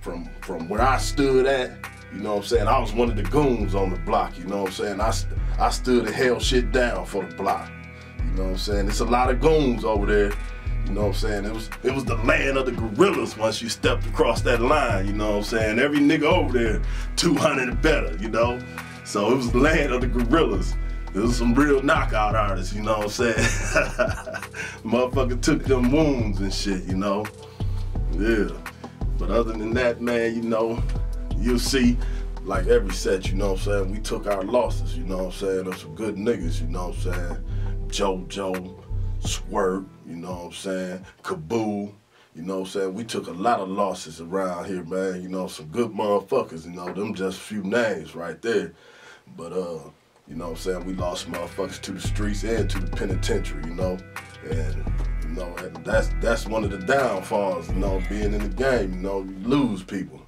from from where I stood at, you know what I'm saying? I was one of the goons on the block, you know what I'm saying? I, I stood and hell shit down for the block. You know what I'm saying? It's a lot of goons over there. You know what I'm saying? It was it was the land of the gorillas once you stepped across that line, you know what I'm saying? Every nigga over there, 200 and better, you know? So it was the land of the gorillas. There was some real knockout artists, you know what I'm saying? Motherfucker took them wounds and shit, you know? Yeah. But other than that, man, you know, you'll see, like every set, you know what I'm saying, we took our losses, you know what I'm saying? There's some good niggas, you know what I'm saying? JoJo, Squirt, you know what I'm saying? Kaboo, you know what I'm saying? We took a lot of losses around here, man. You know, some good motherfuckers, you know, them just a few names right there. But uh, you know what I'm saying, we lost motherfuckers to the streets and to the penitentiary, you know. And you know, that's that's one of the downfalls, you know, being in the game, you know, you lose people.